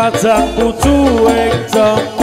cuaca ku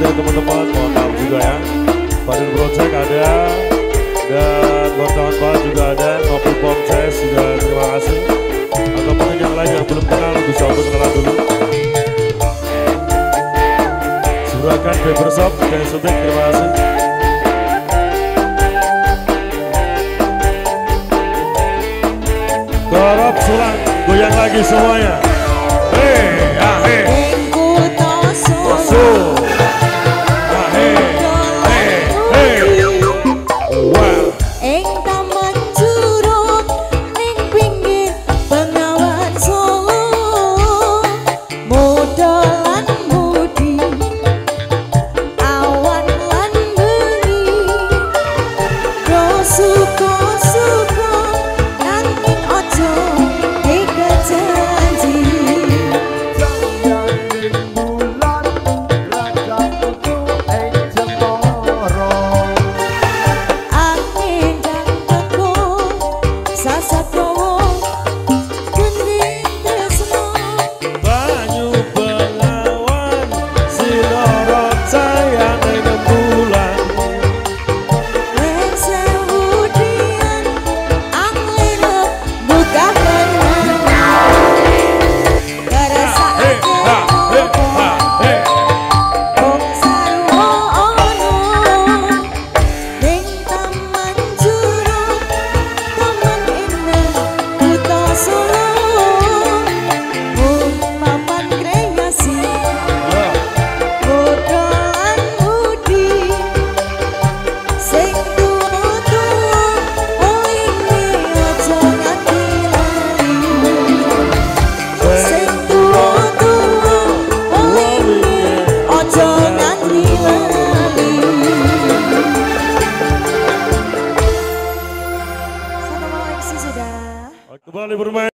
dari teman-teman. Mau tahu juga ya. Fadil Brocek ada. Dan teman-teman juga ada. Kopi pomces sudah juga terima kasih. Atau yang lain yang belum kenal bisa untuk kenal dulu. Surakan Paper Shop dan sudah terima kasih. Gorok silang goyang lagi semuanya. Hei bermain.